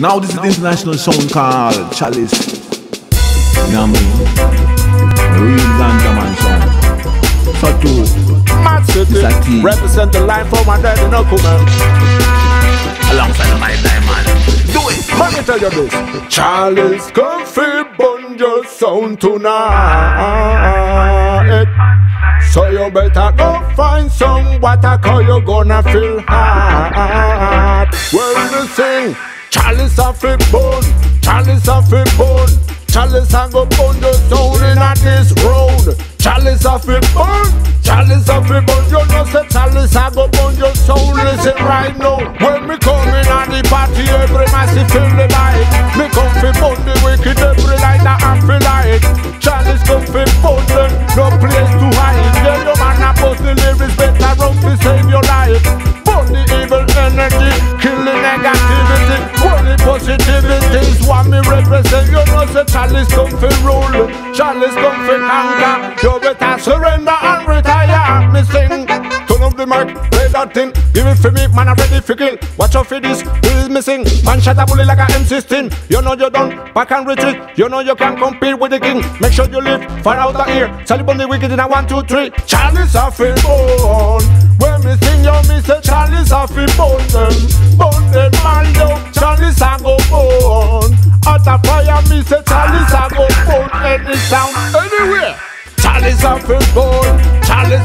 Now this is the international song called Chalice. You know what I mean? Real ganja man song. So too. Represent the line for my daddy, no man. Alongside my diamond. Do it. Let me tell you this. Chalice Comfy bun your sound tonight. So you better go find some water cause you gonna feel hot. Well, you sing. Chalice off it bone, chalice off it bone. Chalice and go bun your sound in this road. Chalice off it bone, chalice off it bone. You know say chalice and go bun your sound. Listen right now. When me coming on the party, every massive feel the light. Me come fi bun the wicked, every that I feel like. Represent. You know say chalice come fi rule, chalice come fi conquer. You better surrender and retire. Me sing. Turn up the mic, play that thing. Give it for me, man, I'm ready for kill. Watch out for this, who is missing? Man, shot a bullet like a M16. You know you're done, back and retreat. You know you can compete with the king. Make sure you live far out of here. Sally on the wicked in a one, two, three. Chalice off it bone. Out of fire, me say Chalice a go bone. Any sound, anywhere. Chalice off his bone, chalice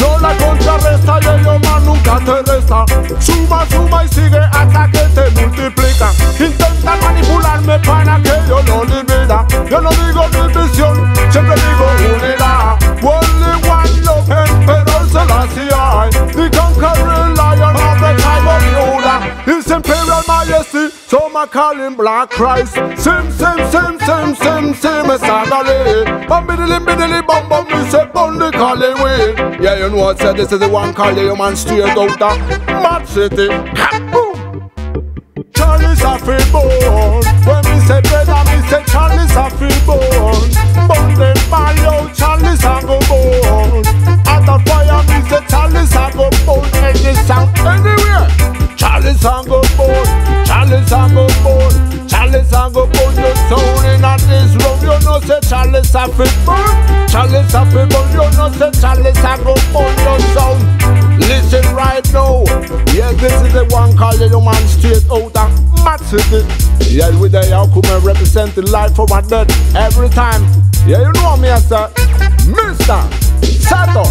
No la contrarresta y ello más nunca te resta. Suma, suma y sigue hasta que te multiplica. I call him Black Christ. Sim, sim, sim, sim, sim, sim, a sadly. Bum biddly biddly bum bum, me say bum the way. Yeah, you know what said this is the one Cali, you man straight out of Mad City. Kaboom! Chalice a free bone. When me say brother, me say Chalice a free bone. Bun them out, Chalice a go bone. At the fire, me say Chalice a go bone. Any sound anywhere. Chalice a go Chalice a free bone. Chalice a free bone. You know say Chalice a go bone. Your sound. Listen right now. Yes, this is the one called the man straight out of City. Yeah, with the Yakuman representing life for my dead every time. Yeah, you know me as a Mr. Sato.